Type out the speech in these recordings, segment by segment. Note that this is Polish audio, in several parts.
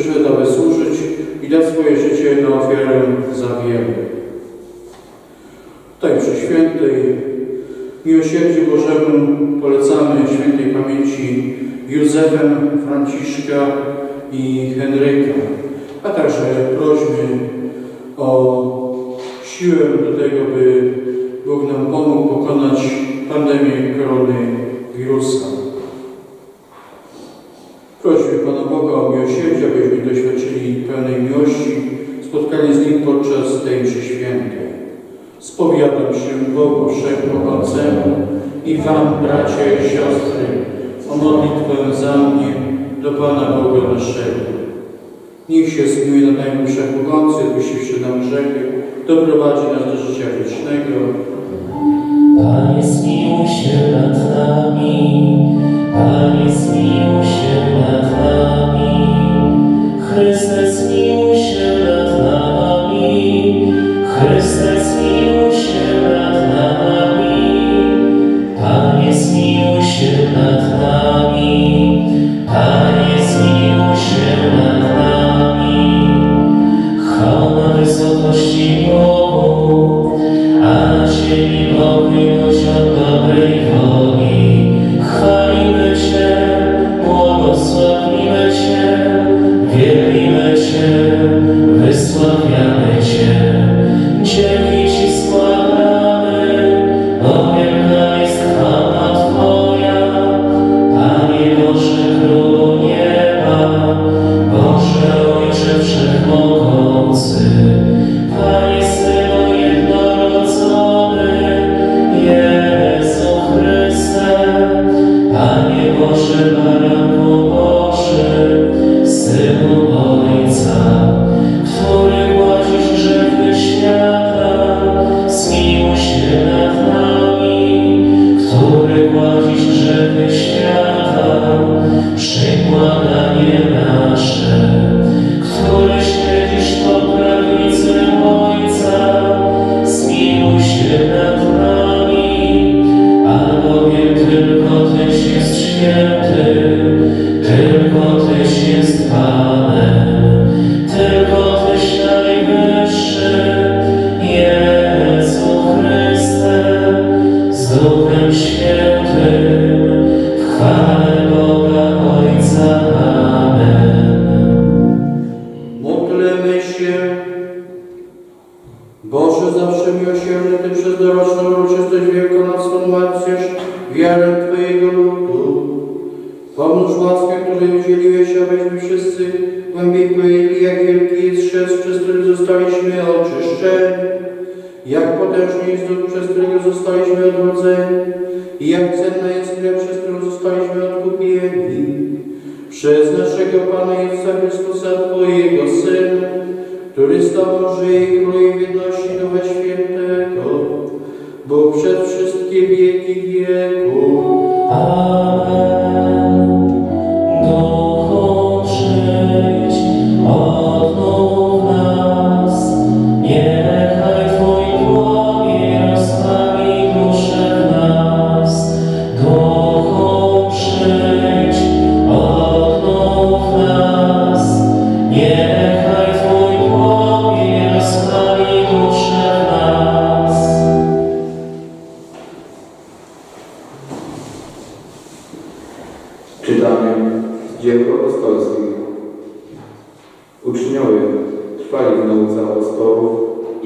krzyży, aby służyć i dać swoje życie na ofiarę za wielu. Tutaj przy świętej miłosierdziu Bożemu polecamy świętej pamięci Józefem, Franciszka i Henryka, a także prośmy o siłę do tego, by Bóg nam pomógł pokonać pandemię korony wirusa. miłosierdzia, byśmy doświadczyli pełnej miłości, spotkanie z Nim podczas tej mszy świętej. Spowiadam się Bogu Wszechmogącemu i Wam, bracie i siostry, o modlitwę za mnie do Pana Boga naszego. Niech się zmiłuje na Najmniej Wszechmogący, odpuściwszy nam grzechy, doprowadzi nas do życia wiecznego. Panie, zmiłuj się nad nami, Panie, zmiłuj się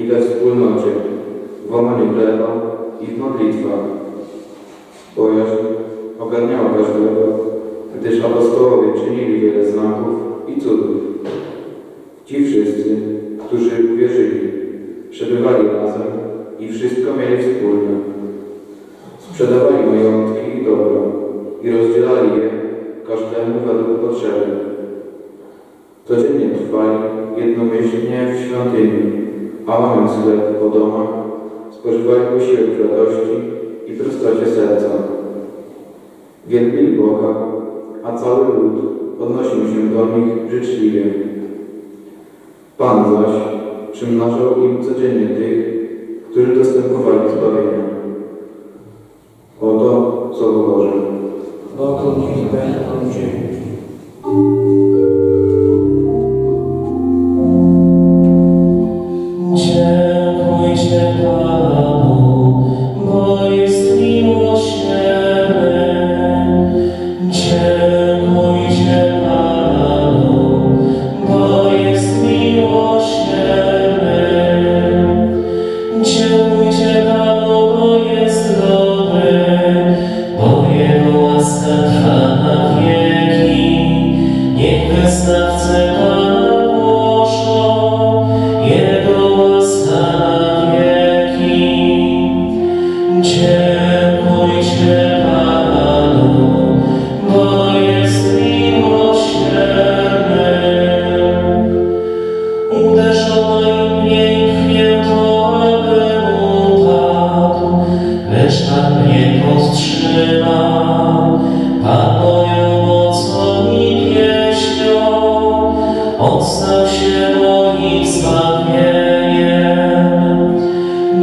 i we wspólnocie, w łamaniu chleba i w modlitwach. Bojaźń ogarniała każdego, gdyż apostołowie czynili wiele znaków i cudów. Ci wszyscy, którzy uwierzyli, przebywali razem i wszystko mieli wspólne. Sprzedawali majątki i dobro i rozdzielali je każdemu według potrzeby. Codziennie trwali jednomyślnie w świątyni Alan zlekł po domach, spożywali posiłek radości i prostocie serca. Wielbili Boga, a cały lud odnosił się do nich życzliwie. Pan zaś przymnażał im codziennie tych, którzy dostępowali zbawienia. Oto Słowo Boże. Dokąd niech będą dzięki.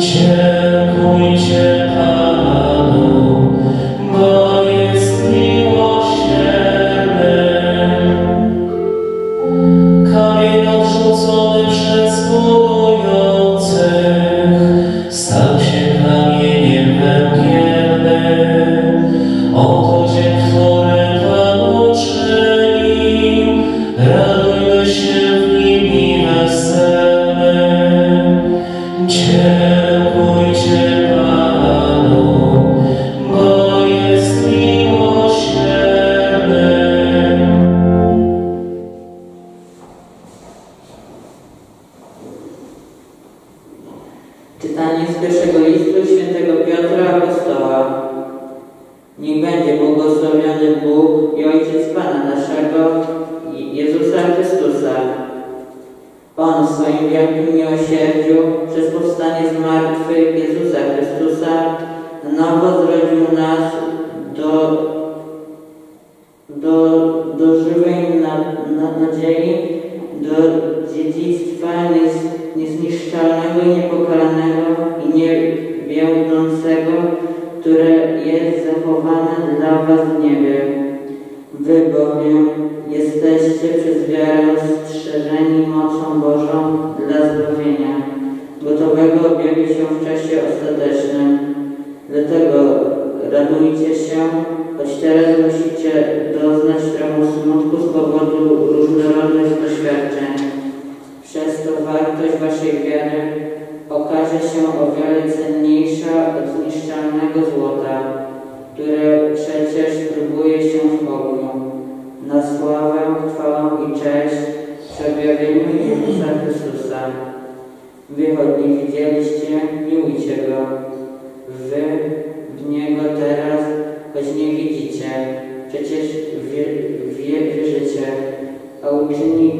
一切，一切。A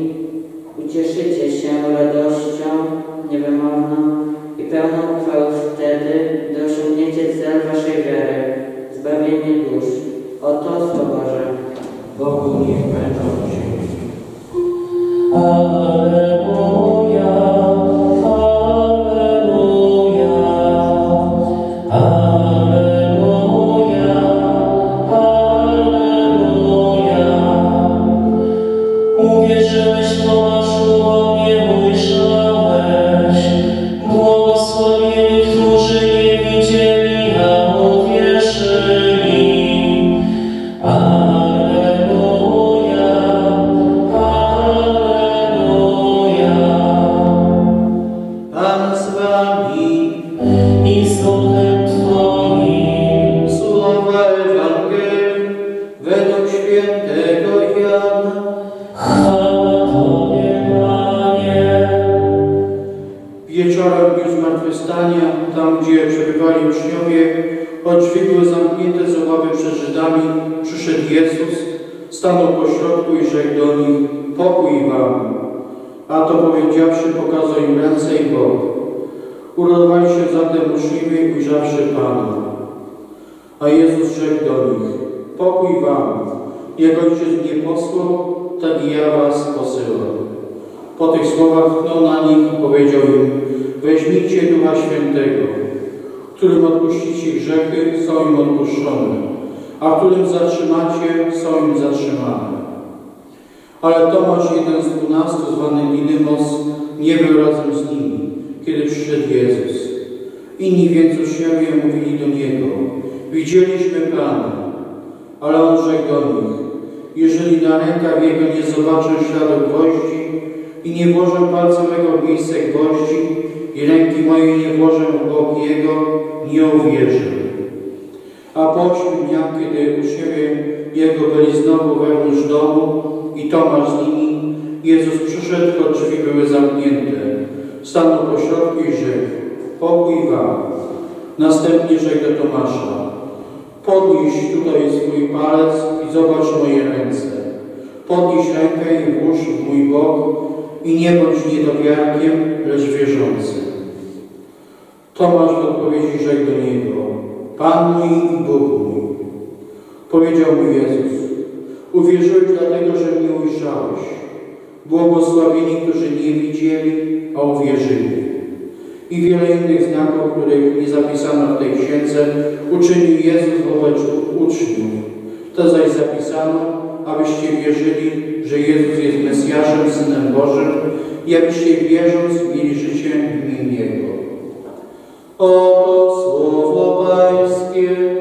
widzieliśmy Pana. Ale On rzekł do nich, jeżeli na rękach Jego nie zobaczę śladu gwoździ i nie włożę palca mego w miejsce gwoździ i ręki mojej nie włożę w bok Jego, nie uwierzę. A po ośmiu dniach, kiedy uczniowie Jego byli znowu wewnątrz domu i Tomasz z nimi, Jezus przyszedł, choć drzwi były zamknięte. Stanął pośrodku i rzekł, pokój wam. Następnie rzekł do Tomasza, podnieś tutaj swój palec i zobacz moje ręce. Podnieś rękę i włóż w mój bok i nie bądź niedowiarkiem, lecz wierzącym. Tomasz w odpowiedzi rzekł do niego, Pan mój i Bóg mój. Powiedział mu Jezus, uwierzyłeś dlatego, że mnie ujrzałeś. Błogosławieni, którzy nie widzieli, a uwierzyli. I wiele innych znaków, których nie zapisano w tej księdze, uczynił Jezus wobec uczniów. To zaś zapisano, abyście wierzyli, że Jezus jest Mesjaszem, Synem Bożym i abyście wierząc mieli życie w imię Jego. Oto słowo Pańskie.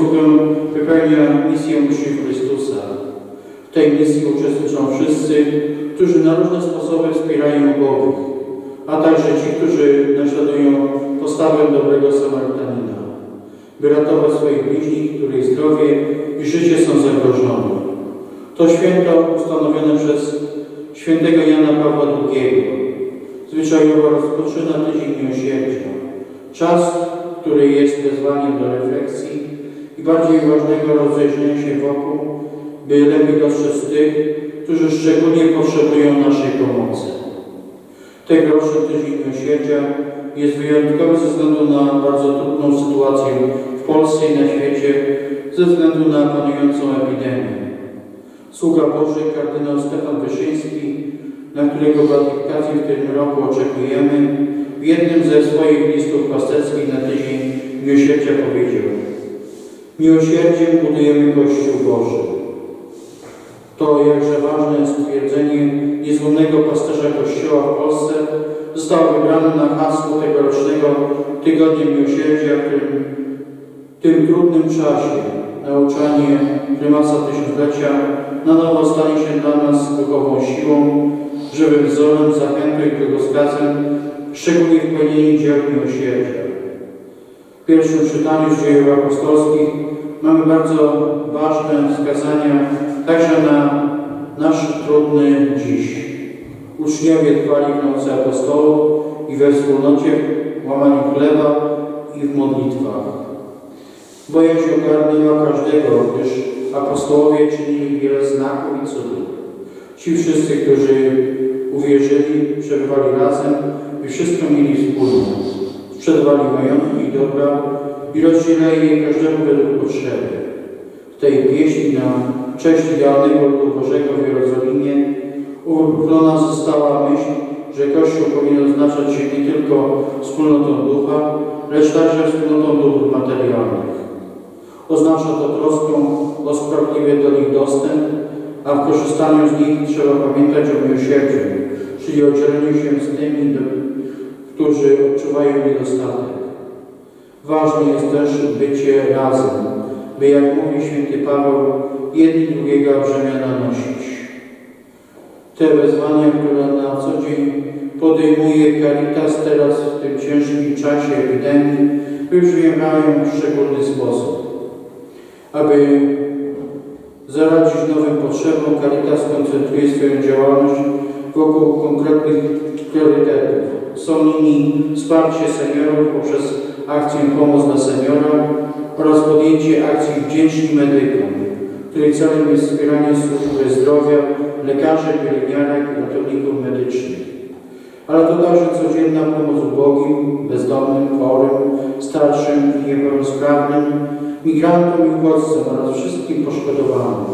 Posługę wypełnia misję uczniów Chrystusa. W tej misji uczestniczą wszyscy, którzy na różne sposoby wspierają ubogich, a także ci, którzy naśladują postawę dobrego Samarytanina by ratować swoich bliźnich, których zdrowie i życie są zagrożone. To święto ustanowione przez świętego Jana Pawła II zwyczajowo rozpoczyna tydzień miłosierdzia. Czas, który jest wezwaniem do refleksji i bardziej ważnego rozejrzenia się wokół, by lepiej dostrzec tych, którzy szczególnie potrzebują naszej pomocy. Tegoroczny tydzień miłosierdzia jest wyjątkowy ze względu na bardzo trudną sytuację w Polsce i na świecie ze względu na panującą epidemię. Sługa Boży kardynał Stefan Wyszyński, na którego beatyfikację w tym roku oczekujemy, w jednym ze swoich listów pasterskich na tydzień miłosierdzia powiedział Miłosierdziem budujemy Kościół Boży. To jakże ważne stwierdzenie niezłomnego pasterza Kościoła w Polsce zostało wybrane na hasło tegorocznego Tygodnia Miłosierdzia, w którym w tym trudnym czasie nauczanie prymasa tysiąclecia na nowo stanie się dla nas duchową siłą, żywym wzorem, zachętą i drogowskazem, szczególnie w pełnieniu dzieł miłosierdzia. W pierwszym czytaniu z dziejów apostolskich mamy bardzo ważne wskazania także na nasz trudny dziś. Uczniowie trwali w nauce apostołów i we wspólnocie w łamaniu chleba i w modlitwach. Bojaźń ogarnęła każdego, gdyż apostołowie czynili wiele znaków i cudów. Ci wszyscy, którzy uwierzyli, przebywali razem i wszystko mieli wspólne. Sprzedawali majątki i dobra i rozdzielali je każdemu według potrzeby. W tej pieśni na cześć idealnego ludu Bożego w Jerozolimie uchylona została myśl, że Kościół powinien oznaczać się nie tylko wspólnotą ducha, lecz także wspólnotą dóbr materialnych. Oznacza to troską o sprawiedliwy do nich dostęp, a w korzystaniu z nich trzeba pamiętać o miłosierdziu, czyli o dzieleniu się z tymi, którzy odczuwają niedostatek. Ważne jest też bycie razem, by jak mówi święty Paweł, jedni drugiego brzemiana nosić. Te wezwania, które na co dzień podejmuje Caritas teraz w tym ciężkim czasie epidemii, wybrzmiewają w szczególny sposób. Aby zaradzić nowym potrzebom, Caritas koncentruje swoją działalność wokół konkretnych priorytetów. Są nimi wsparcie seniorów poprzez akcję Pomoc dla Seniora oraz podjęcie akcji Wdzięczni Medykom, której celem jest wspieranie służby zdrowia, lekarzy, pielęgniarek i ratowników medycznych. Ale to także codzienna pomoc ubogim, bezdomnym, chorym, starszym i niepełnosprawnym, migrantom i uchodźcom oraz wszystkim poszkodowanym.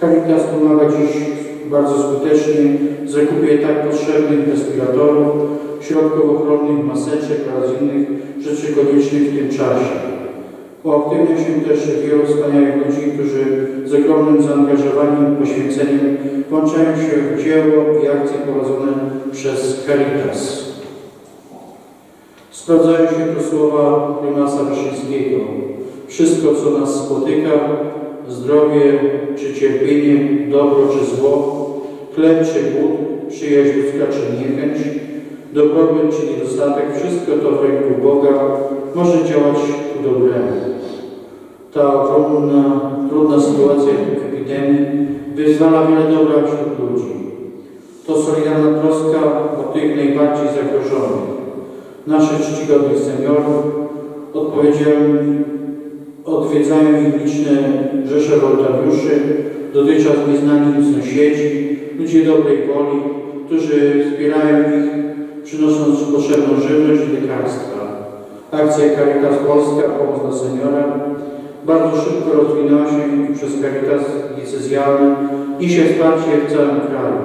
Caritas pomaga dziś bardzo skutecznie zakupie tak potrzebnych respiratorów, środków ochronnych, maseczek oraz innych rzeczy koniecznych w tym czasie. Uaktywnia się też wielu wspaniałych ludzi, którzy z ogromnym zaangażowaniem i poświęceniem włączają się w dzieło i akcje prowadzone przez Caritas. Sprawdzają się tu słowa prymasa Wyszyńskiego. Wszystko, co nas spotyka, zdrowie czy cierpienie, dobro czy zło, chleb czy głód, przyjaźń ludzka czy niechęć, dobrobyt czy niedostatek, wszystko to w ręku Boga może działać ku dobremu. Ta ogromna, trudna sytuacja epidemii wyzwala wiele dobra wśród ludzi. To solidarna troska o tych najbardziej zagrożonych. Naszych czcigodnych seniorów odpowiedzialni odwiedzają ich liczne rzesze wolontariuszy, dotychczas nieznani im sąsiedzi, ludzie dobrej woli, którzy wspierają ich, przynosząc potrzebną żywność i lekarstwa. Akcja Caritas Polska Pomoc dla Seniora bardzo szybko rozwinęła się i przez Caritas diecezjalne niesie wsparcie w całym kraju.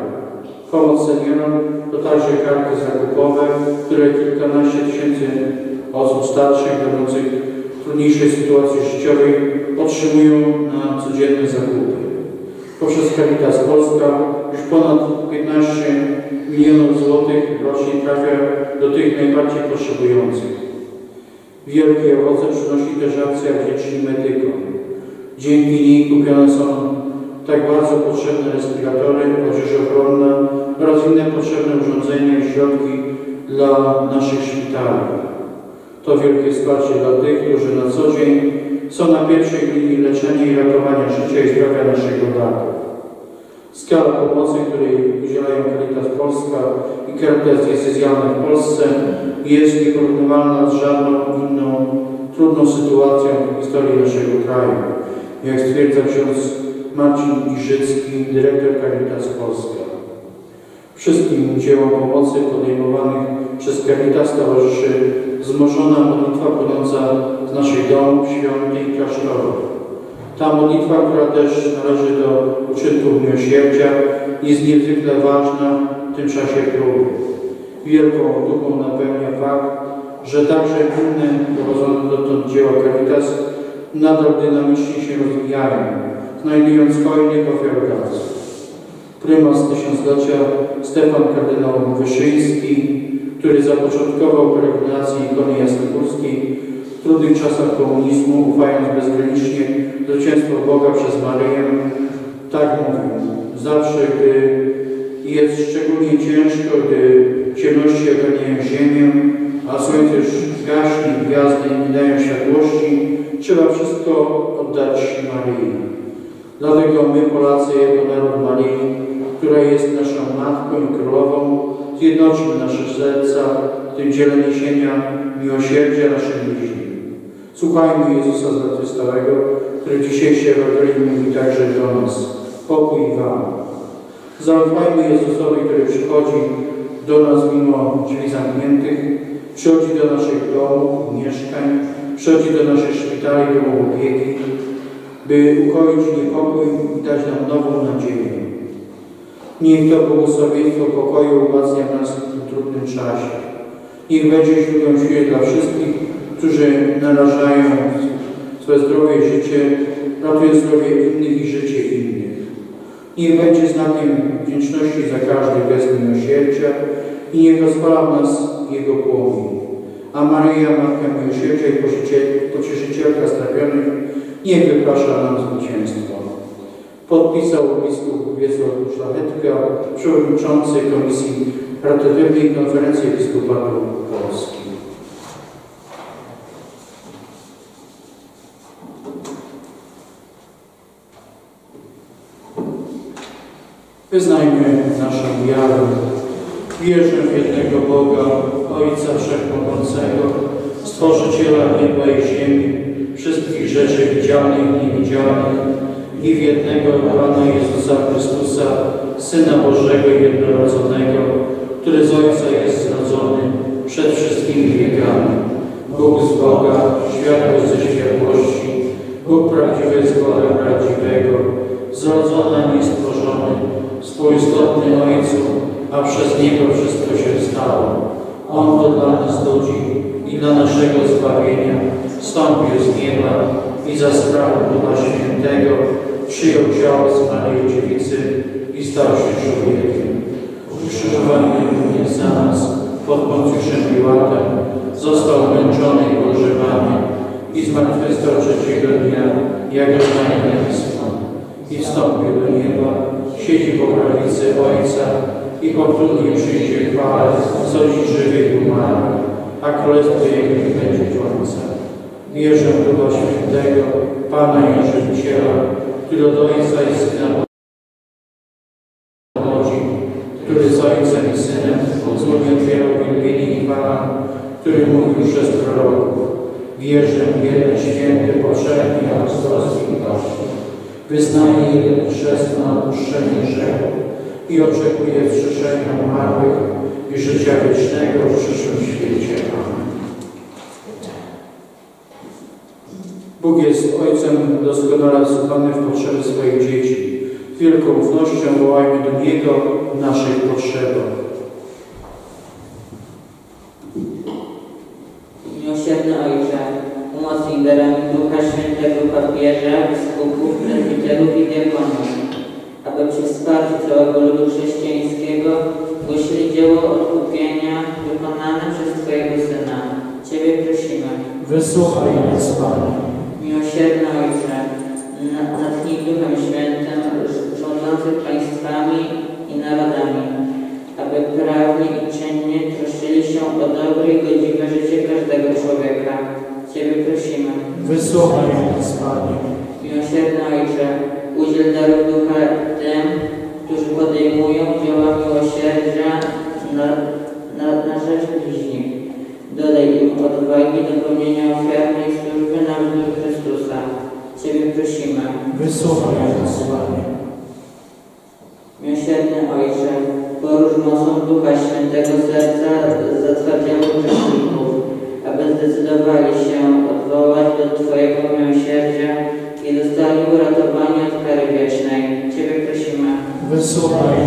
Pomoc seniorom to także karty zakupowe, które kilkanaście tysięcy osób starszych, będących w trudniejszej sytuacji życiowej, otrzymują na codzienne zakupy. Poprzez Caritas Polska już ponad 15 milionów złotych rocznie trafia do tych najbardziej potrzebujących. Wielkie owoce przynosi też akcja Wdzięczni Medykom. Dzięki niej kupione są tak bardzo potrzebne respiratory, odzież ochronna oraz inne potrzebne urządzenia i środki dla naszych szpitali. To wielkie wsparcie dla tych, którzy na co dzień są na pierwszej linii leczenia i ratowania życia i zdrowia naszych rodaków. Skala pomocy, której udzielają Caritas Polska i Caritas Diecezjalne w Polsce jest nieporównywalna z żadną inną trudną sytuacją w historii naszego kraju. Jak stwierdza ksiądz Marcin Giżycki, dyrektor Caritas Polska. Wszystkim dziełom pomocy podejmowanych przez Caritas towarzyszy wzmożona modlitwa płynąca z naszych domów, świątyń i klasztorów. Ta modlitwa, która też należy do uczynków miłosierdzia, jest niezwykle ważna w tym czasie próby. Wielką duchą napełnia fakt, że także inne prowadzone dotąd dzieła Caritas nadal dynamicznie się rozwijają, znajdując hojnych ofiarodawców. Prymas tysiąclecia Stefan kardynał Wyszyński, który zapoczątkował peregrynację ikony jasnogórskiej w trudnych czasach komunizmu, ufając bezgranicznie zwycięstwo Boga przez Maryję, Tak mówił. Zawsze, gdy jest szczególnie ciężko, gdy ciemności ogarniają ziemię, a słońce już gaśnie, gwiazdy nie dają światłości, trzeba wszystko oddać Maryi. Dlatego my, Polacy, jako naród Marii, która jest naszą Matką i Królową, zjednoczmy nasze serca w tym dziele niesienia miłosierdzia naszym bliźnim. Słuchajmy Jezusa Zmartwychwstałego, który w dzisiejszej Ewangelii mówi także do nas. Pokój Wam. Zaufajmy Jezusowi, który przychodzi do nas mimo drzwi zamkniętych, przychodzi do naszych domów, mieszkań, przychodzi do naszych szpitali, domów opieki, by ukoić niepokój i dać nam nową nadzieję. Niech to błogosławieństwo pokoju umacnia nas w trudnym czasie. Niech będzie źródłem siły dla wszystkich, którzy narażają swoje zdrowie i życie, ratują zdrowie innych i życie innych. Niech będzie znakiem wdzięczności za każdy gest miłosierdzia i niech rozpala w nas Jego płomień. A Maryja, Matka Miłosierdzia i Pocieszycielka strapionych, niech wyprasza nam zwycięstwo. Podpisał biskup Wiesław Szlachetka, przewodniczący Komisji Ratownej Konferencji Episkopatu Polski. Wyznajmy naszą wiarę. Wierzę w jednego Boga, Ojca Wszechmogącego, Stworzyciela nieba i ziemi, wszystkich rzeczy widzialnych i niewidzialnych i w jednego Pana Jezusa Chrystusa, Syna Bożego jednorodzonego, który z Ojca jest zrodzony przed wszystkimi wiekami. Bóg z Boga, światło ze światłości, Bóg prawdziwy z Boga prawdziwego, zrodzony, niestworzony, współistotny Ojcu, a przez Niego wszystko się stało. On to dla nas ludzi i dla naszego zbawienia wstąpił z nieba i za sprawą Ducha Świętego przyjął ciało z Maryi Dziewicy i stał się człowiekiem. Ukrzyżowany również za nas pod Poncjuszem Piłatem, został męczony i pogrzebany i zmartwychwstał trzeciego dnia, jak rozdaje napismo. I wstąpił do nieba, siedzi po prawicy Ojca i powtórnie przyjdzie chwale, sądzi żywych i a królestwo Jego nie będzie końca. Wierzę w Ducha Świętego, Pana i Żywiciela, który od Ojca i Syna pochodzi, który z Ojcem i Synem złowie otwierał wielbienie i Pana, który mówił przez proroków. Wierzę w jeden święty, powszechny apostolski Kościół. Wyznaję jeden chrzest na odpuszczenie grzechów i oczekuję wskrzeszenia umarłych i życia wiecznego w przyszłym świecie. Amen. Bóg jest Ojcem doskonale wsłuchany w potrzeby swoich dzieci. Z wielką ufnością wołajmy do Niego w naszych potrzebach. Miłosierny Ojcze, umocnij darami Ducha Świętego papieża, biskupów, prezbiterów i diakonów, aby przy wsparciu całego ludu chrześcijańskiego głosili dzieło odkupienia wykonane przez Twojego Syna. Ciebie prosimy. Wysłuchaj nas, Panie. Miłosierny Ojcze, na- natchnij Duchem Świętym rządzących państwami i narodami, aby prawnie i czynnie troszczyli się o dobre i godziwe życie każdego człowieka. Ciebie prosimy. Wysłuchaj nas, Panie. Miłosierny Ojcze, udziel darów Ducha tym, którzy podejmują dzieła miłosierdzia na, na, na rzecz bliźnich. Dodaj im odwagi do pełnienia ofiarnej Wysłuchaj nas, Panie. Miłosierny Ojcze, porusz mocą Ducha Świętego serca zatwardziałych grzeszników, aby zdecydowali się odwołać do Twojego miłosierdzia i dostali uratowanie od kary wiecznej. Ciebie prosimy. Wysłuchaj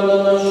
Chrystusa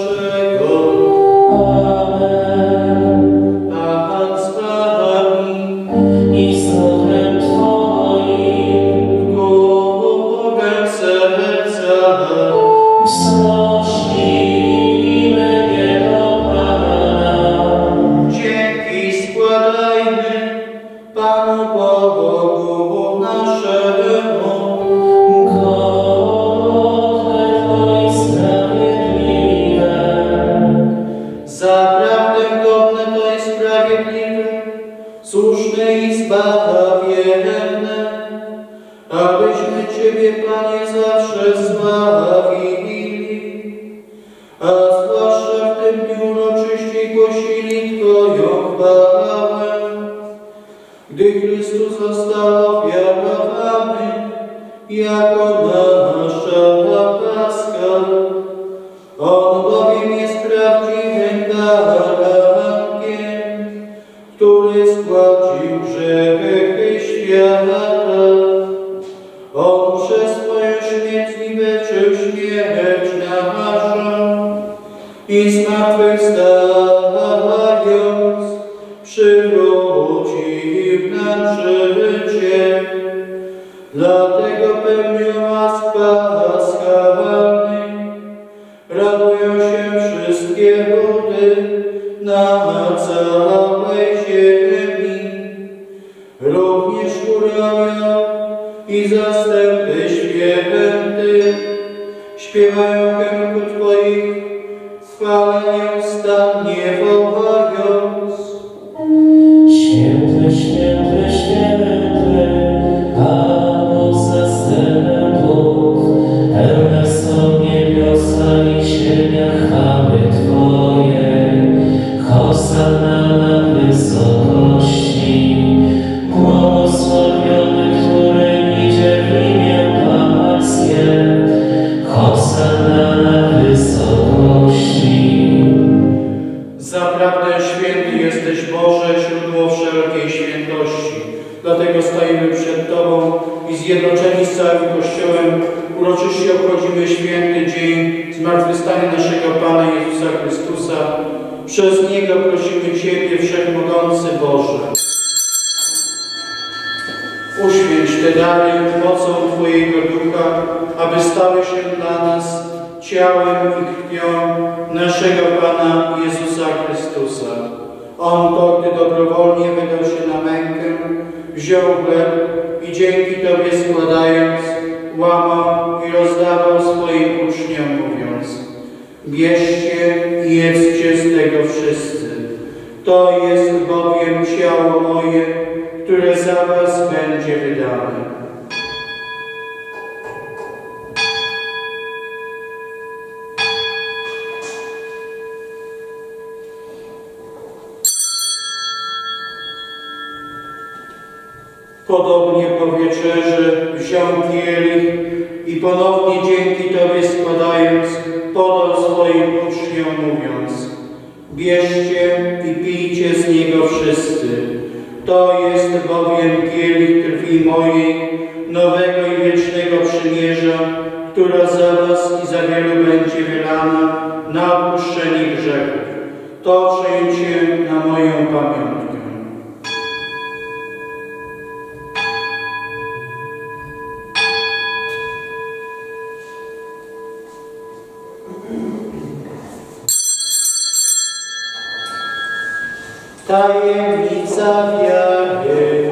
Tajemnica wiary.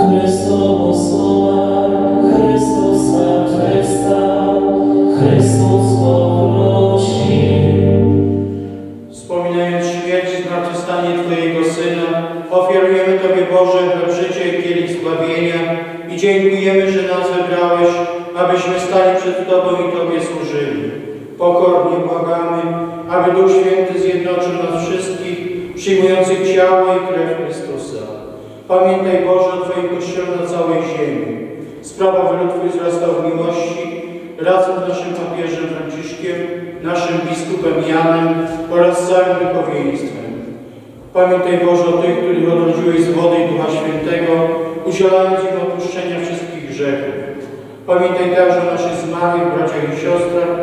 Chrystus umarł, Chrystus zmartwychwstał, Chrystus powrócił. Wspominając śmierć i zmartwychwstanie Twojego Syna, ofiarujemy Tobie Boże chleb życia i kielich zbawienia i dziękujemy, że nas wybrałeś, abyśmy stali przed Tobą i Tobie służyli. Pokornie błagamy, aby Duch Święty przyjmujących ciało i krew Chrystusa. Pamiętaj Boże o Twoim Kościele na całej ziemi. Sprawa Twój wzrastał w miłości, razem z naszym papieżem Franciszkiem, naszym biskupem Janem oraz całym duchowieństwem. Pamiętaj Boże o tych, których odrodziłeś z wody i Ducha Świętego, udzielając im odpuszczenia wszystkich grzechów. Pamiętaj także o naszych zmarłych braciach i siostrach,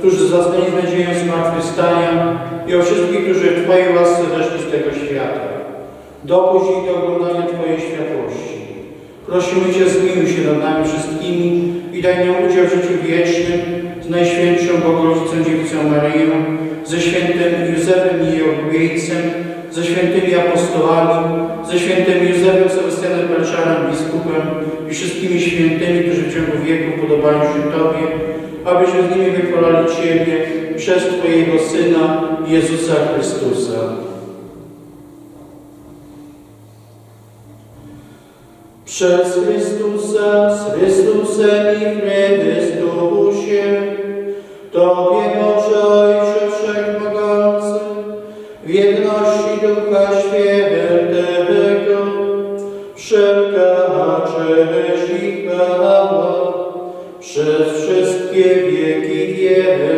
którzy zasnęli z nadzieją zmartwychwstania i o wszystkich, którzy w Twojej łasce zeszli z tego świata. Dopuść ich do oglądania Twojej światłości. Prosimy Cię, zmiłuj się nad nami wszystkimi i daj nam udział w życiu wiecznym z Najświętszą Bogorodzicą Dziewicą Maryją, ze świętym Józefem i oblubieńcem, ze świętymi apostołami, ze świętym Józefem Sebastianem Pelczarem, biskupem i wszystkimi świętymi, którzy w ciągu wieku podobają się Tobie, abyśmy z nimi wychwalali Ciebie przez Twojego Syna Jezusa Chrystusa. Przez Chrystusa, z Chrystusem i w Chrystusie, Tobie Boże Ojcze jedności Ducha Świętego, wszelka cześć i chwała przez wszystkie wieki wieków.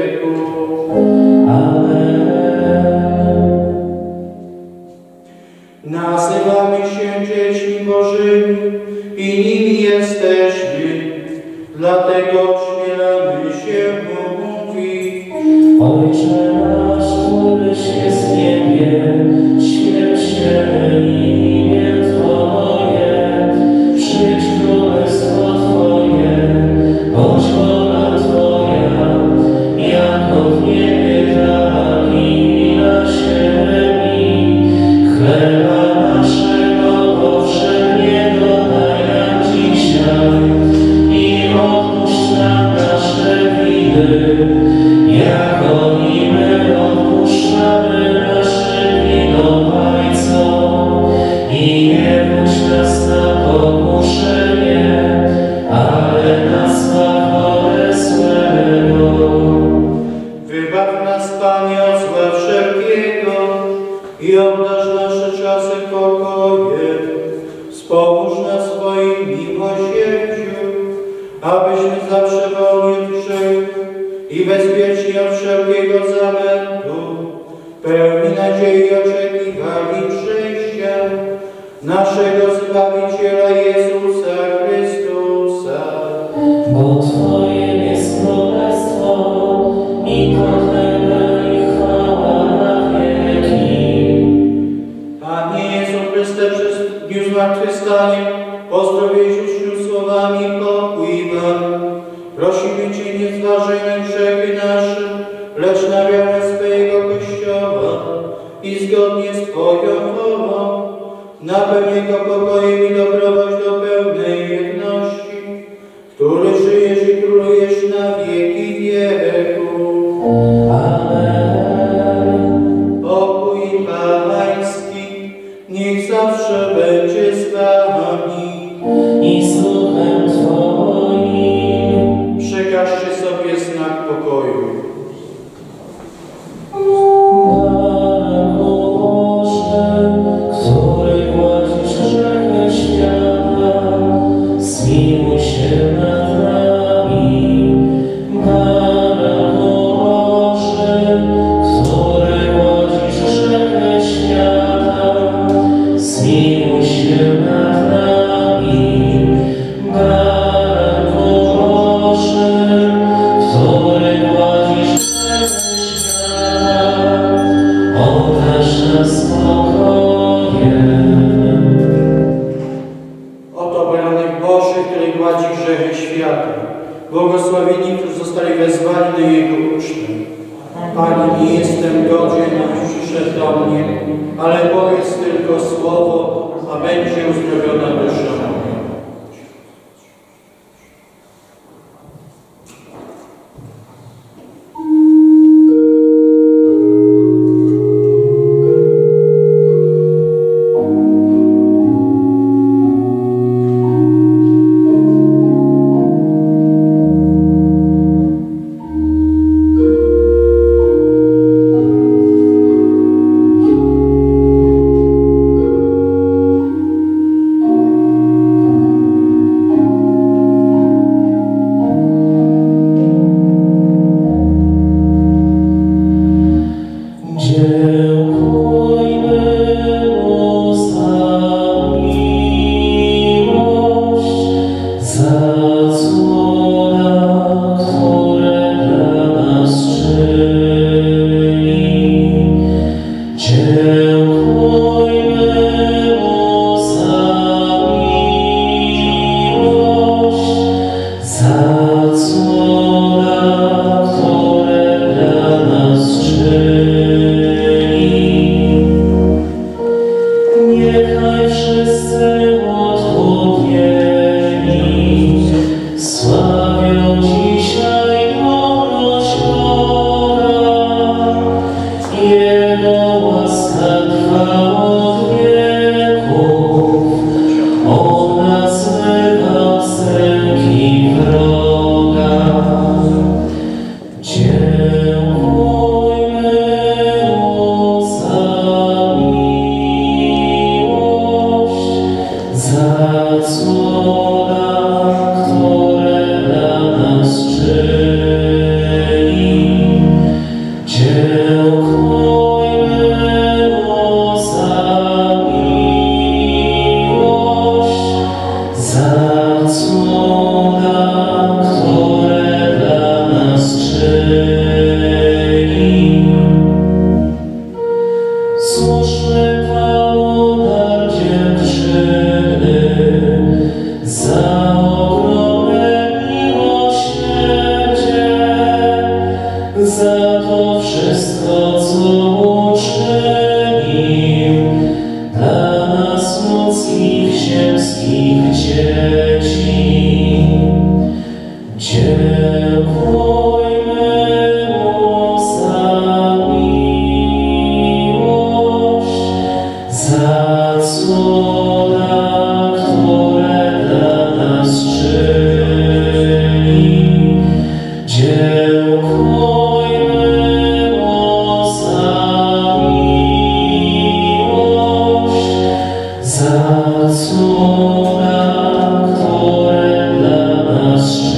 zasłona, które dla nas.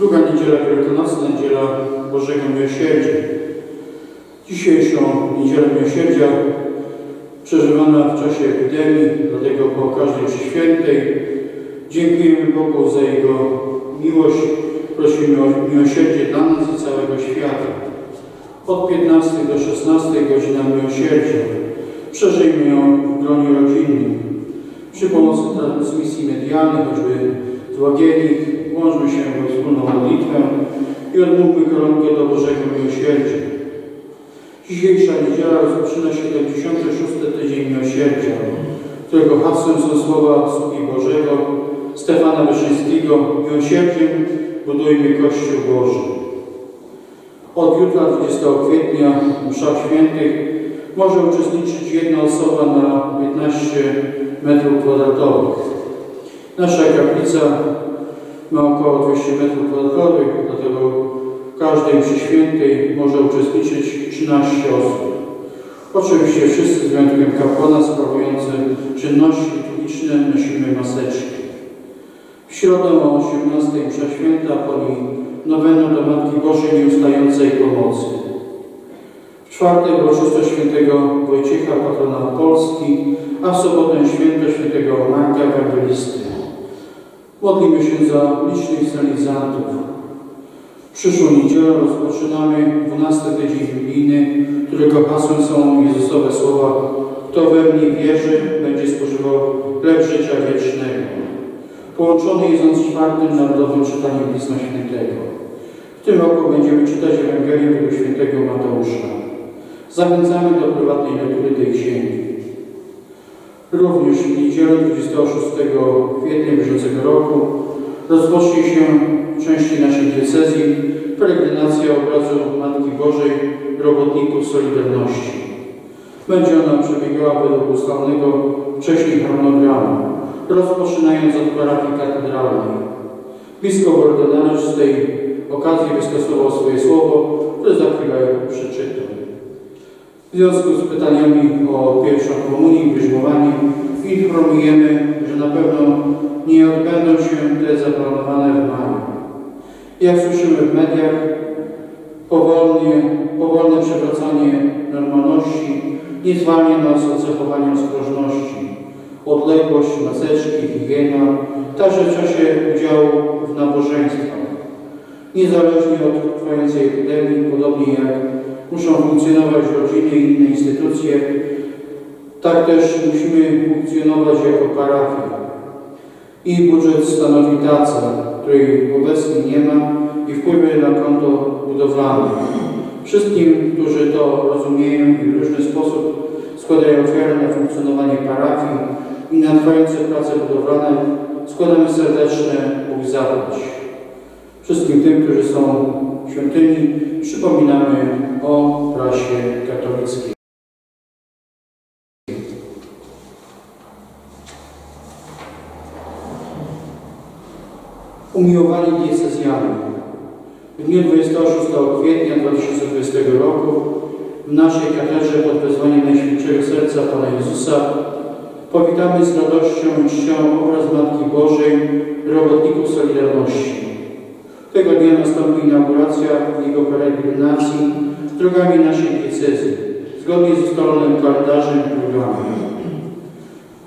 Druga niedziela wielkanocna, niedziela Bożego Miłosierdzia. Dzisiejszą niedzielę Miłosierdzia przeżywana w czasie epidemii, dlatego po każdej świętej dziękujemy Bogu za Jego miłość. Prosimy o miłosierdzie dla nas i całego świata. Od 15 do 16 godzina miłosierdzia. Przeżyjmy ją w gronie rodzinnym. Przy pomocy transmisji medialnej, choćby z Łagienich, łączmy się we wspólną modlitwę i odmówmy koronkę do Bożego Miłosierdzia. Dzisiejsza niedziela rozpoczyna 76. tydzień Miłosierdzia, którego hasłem są słowa sługi Bożego Stefana Wyszyńskiego Miłosierdziem budujmy Kościół Boży. Od jutra 20 kwietnia w mszach świętych może uczestniczyć jedna osoba na 15 metrów kwadratowych. Nasza kaplica ma około 200 metrów kwadratowych, dlatego w każdej mszy świętej może uczestniczyć 13 osób. Oczywiście wszyscy z wyjątkiem kapłana sprawujący czynności liturgiczne nosimy maseczki. W środę o 18 msza święta poli noweną do Matki Bożej Nieustającej Pomocy. W czwartek uroczystość świętego Wojciecha, patrona Polski, a w sobotę święto świętego Marka Ewangelisty. Modlimy się za licznych salizantów. W przyszłą niedzielę rozpoczynamy 12 tydzień biblijny, którego hasłem są Jezusowe słowa Kto we mnie wierzy, będzie spożywał chleb życia wiecznego. Połączony jest on z czwartym narodowym czytaniem Pisma Świętego. W tym roku będziemy czytać Ewangelię świętego Mateusza. Zachęcamy do prywatnej lektury tej księgi. Również w niedzielę 26 kwietnia bieżącego roku rozpocznie się w części naszej diecezji peregrinacja obrazu Matki Bożej Robotników Solidarności. Będzie ona przebiegała według ustalnego wcześniej harmonogramu, rozpoczynając od parafii katedralnej. Biskup ordynarz z tej okazji wystosował swoje słowo, które za chwilę przeczytam. W związku z pytaniami o pierwszą komunię i bierzmowanie informujemy, że na pewno nie odbędą się te zaplanowane w maju. Jak słyszymy w mediach, powolnie, powolne przywracanie normalności nie zwalnia nas od zachowania ostrożności. Odległość, maseczki, higiena, także w czasie udziału w nabożeństwach. Niezależnie od trwającej epidemii, podobnie jak muszą funkcjonować rodziny i inne instytucje, tak też musimy funkcjonować jako parafia. Ich budżet stanowi taca, której obecnie nie ma i wpływy na konto budowlane. Wszystkim, którzy to rozumieją i w różny sposób składają ofiary na funkcjonowanie parafii i na trwające prace budowlane, składamy serdeczne Bóg zapłać. Wszystkim tym, którzy są świątyni, przypominamy o prasie katolickiej. Umiłowani diecezjanie. W dniu 26 kwietnia 2020 roku w naszej katedrze pod wezwaniem Najświętszego Serca Pana Jezusa powitamy z radością i czcią obraz Matki Bożej robotników Solidarności. Tego dnia nastąpi inauguracja jego peregrinacji drogami naszej diecezji, zgodnie z ustalonym kalendarzem i programem.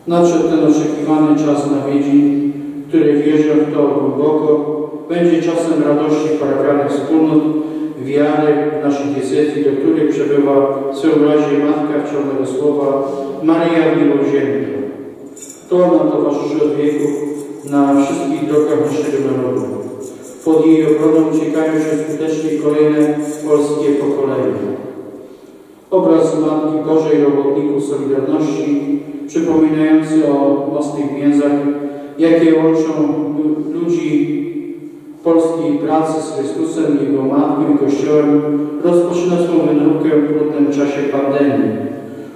Nadszedł ten oczekiwany czas nawiedzin, który wierzę w to głęboko, będzie czasem radości parafialnych wspólnot, wiary w naszej diecezji, do której przebywa w swoim razie Matka Czarnego Słowa, Maria Miłosięta. To nam towarzyszy od wieków na wszystkich drogach naszego narodu. Pod jej obroną uciekają się skutecznie kolejne polskie pokolenia. Obraz Matki Bożej Robotników Solidarności, przypominający o mocnych więzach, jakie łączą ludzi polskiej pracy z Chrystusem, Jego Matką i Kościołem, rozpoczyna swą wędrówkę w trudnym czasie pandemii,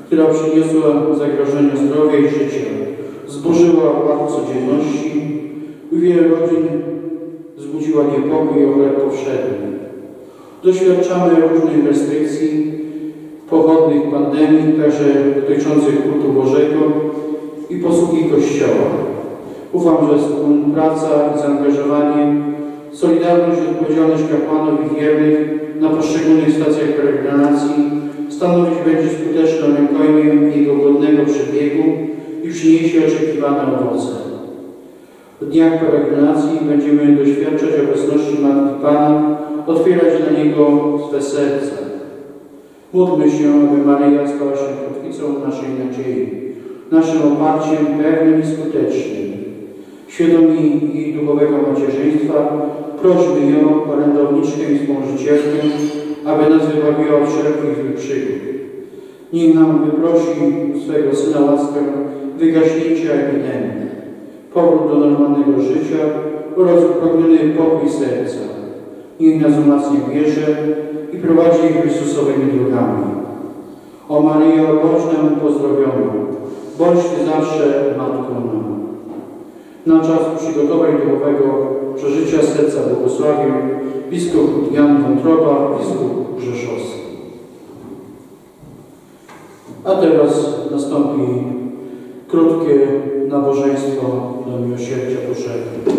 która przyniosła zagrożenie zdrowia i życia, zburzyła ład codzienności wiele rodzin wzbudziła niepokój o chleb powszedni. Doświadczamy różnych restrykcji, pochodnych pandemii, także dotyczących kultu Bożego i posługi Kościoła. Ufam, że współpraca i zaangażowanie, solidarność i odpowiedzialność kapłanów i wiernych na poszczególnych stacjach peregrinacji stanowić będzie skuteczną rękojmiem jego godnego przebiegu i przyniesie oczekiwane owoce. W dniach peregrinacji będziemy doświadczać obecności Matki Pana, otwierać dla Niego swe serca. Módlmy się, aby Maryja stała się kotwicą naszej nadziei, naszym oparciem pewnym i skutecznym. Świadomi jej duchowego macierzyństwa, prośmy ją, orędowniczkę i współżycielkę, aby nas wybawiła od wszelkich złych przygód. Niech nam wyprosi swego Syna łaskę wygaśnięcia epidemii, powrót do normalnego życia oraz upragniony pokój serca. Niech nas umacnia wierze i prowadzi Chrystusowymi drogami. O Maryjo, bądź nam pozdrowiona, bądź zawsze Matką nam. Na czas przygotowań duchowego przeżycia serca błogosławię biskup Jan Wątroba, biskup Rzeszowski. A teraz nastąpi krótkie nabożeństwo do miłosierdzia Bożego.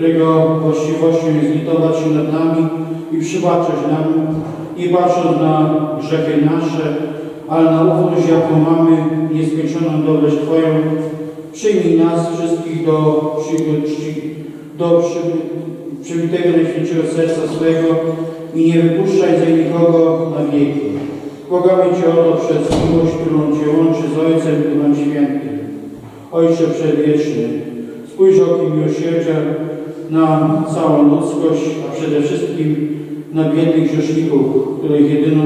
Którego właściwością jest litować się nad nami i przybaczać nam, nie patrząc na grzechy nasze, ale na ufność, jaką mamy, nieskończoną dobroć Twoją, przyjmij nas wszystkich do, przy- do przy, przybitego Najświętszego Serca swego i nie wypuszczaj z nikogo na wieki. Błagamy Cię o to przez miłość, którą Cię łączy z Ojcem i Duchem Świętym. Ojcze Przedwieczny, spójrz okiem miłosierdzia na całą ludzkość, a przede wszystkim na biednych grzeszników, których jedyną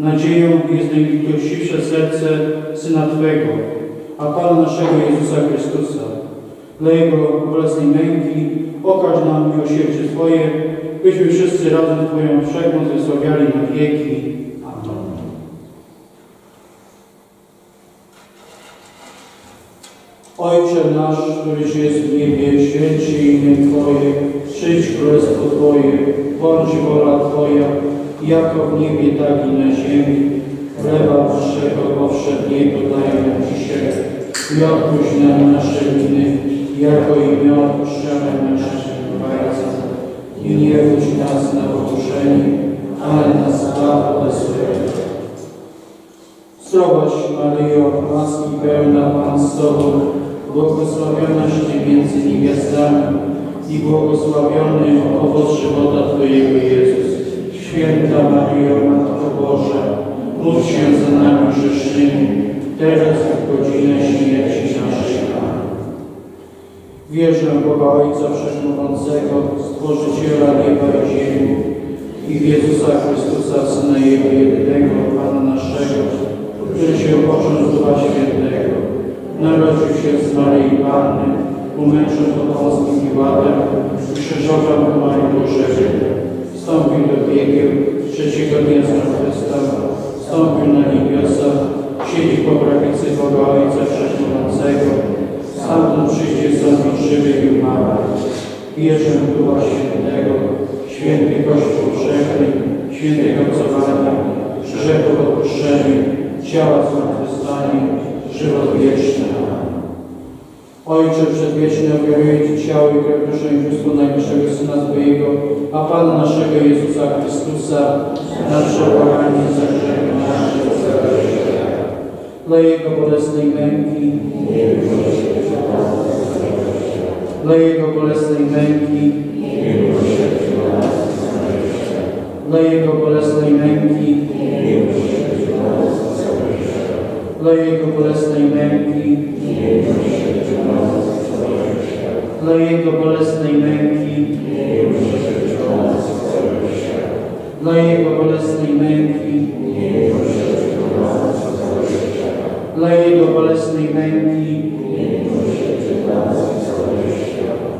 nadzieją jest najlitościwsze serce Syna Twego, a Pana naszego Jezusa Chrystusa. Dla Jego bolesnej męki okaż nam miłosierdzie Twoje, byśmy wszyscy razem Twoją wszechmoc wysławiali na wieki. Amen. Ojcze nasz, któryś jest w niebie, święć się imię Twoje, przyjdź królestwo Twoje, bądź wola Twoja, jako w niebie, tak i na ziemi. Chleba naszego powszedniego daj nam dzisiaj i odpuść nam nasze winy, jako i my odpuszczamy naszym winowajcom. I nie wódź nas na pokuszenie, ale nas zbaw ode złego. Zdrowaś Maryjo, łaski pełna Pan z Tobą, błogosławionaś Ty między niewiastami i błogosławiony owoc żywota Twojego Jezus. Święta Maryjo, Matko Boża, módl się za nami grzesznymi, teraz w godzinę śmierci naszej. Wierzę w Boga Ojca Wszechmogącego, Stworzyciela nieba i ziemi i w Jezusa Chrystusa, Syna Jego jedynego, Pana naszego, który się począł z Ducha Świętego, narodził się z Maryi Panny, umęczon pod Pąskim Piłatem, krzyżował umarł grzechy, wstąpił do piekieł, trzeciego dnia zmartwychwstał, wstąpił na niebiosa, siedzi po prawicy Boga Ojca Wszechmogącego, stamtąd przyjdzie sądzić żywych i umarłych. Wierzę w Ducha Świętego, święty Kościół wszechny, świętego obcowania, grzechów odpuszczenie, ciała zmartwychwstanie, żywot wieczny. Ojcze Przedwieczny, ofiaruję Ci ciało i krew i bóstwo najwyższego Syna Twojego, a Pana naszego Jezusa Chrystusa, na przebłaganie za grzechy nasze za. Dla Jego bolesnej męki, dla Jego bolesnej męki, dla Jego bolesnej męki, dla Jego bolesnej męki, dla Jego bolesnej męki, dla Jego bolesnej męki, dla Jego bolesnej męki,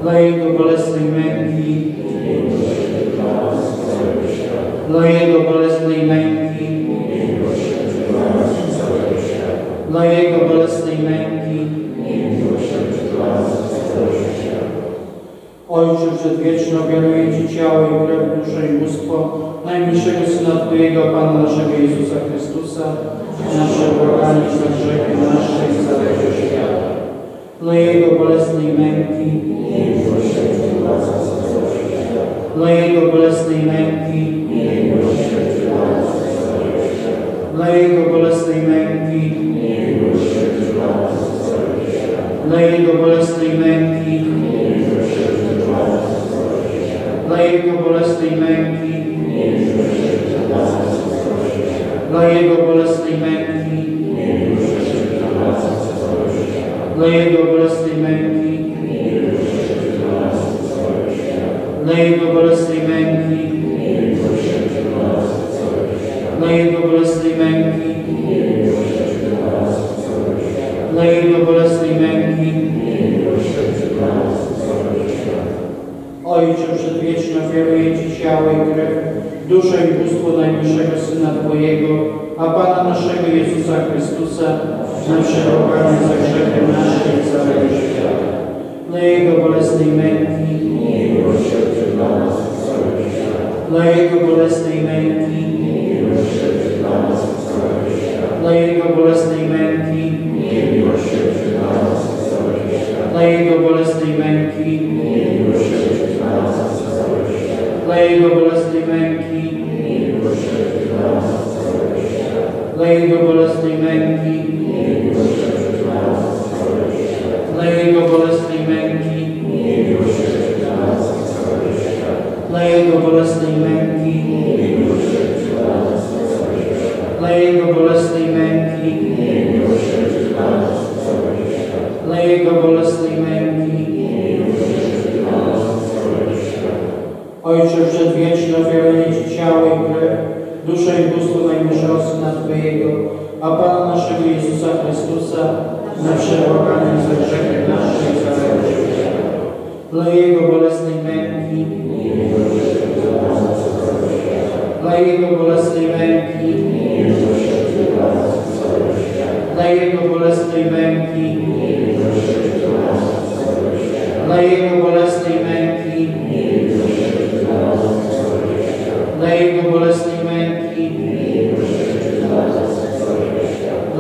dla Jego bolesnej męki, dla Jego bolesnej męki, dla Jego bolesnej męki, Ojcze Przedwieczny, ofiaruję Ci ciało i krew, duszę i bóstwo najmilszego Syna Twojego, Pana naszego Jezusa Chrystusa, nasze błaganie za grzechy nasze i za świata. Dla Jego bolesnej męki, dla Jego bolesnej męki, dla Jego bolesnej męki, dla Jego bolesnej męki, dla Jego bolesnej męki, dla Jego bolesnej męki,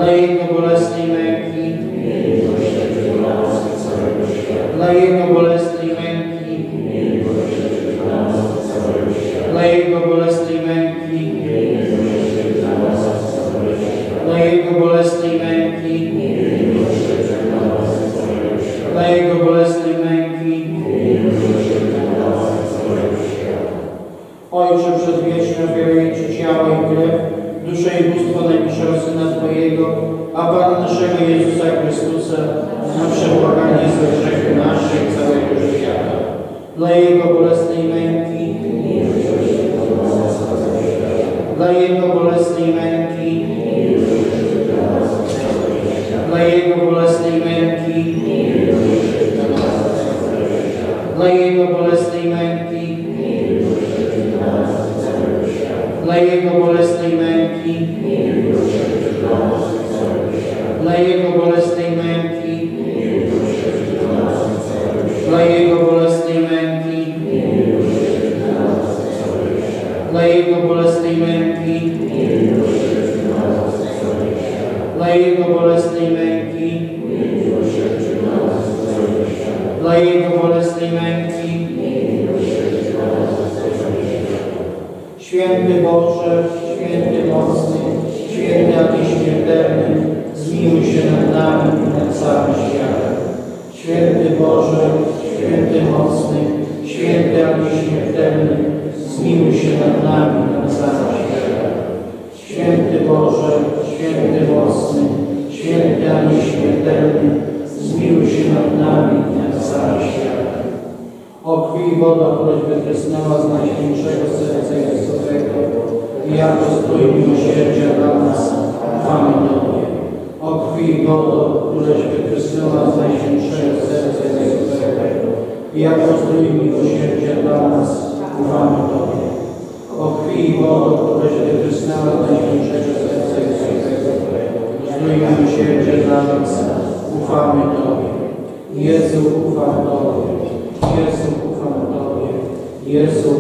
plague, Nicholas miło, któreś wykreślona z najświętszego serca Jezusowego i jako zdrój miłosierdzia dla nas ufamy Tobie. O krwi i wodo, któreś wykreślona z najświętszego serca Jezusowego, zdrój miłosierdzia dla nas ufamy Tobie. Jezu, ufam Tobie. Jezu, ufam Tobie. Jezu,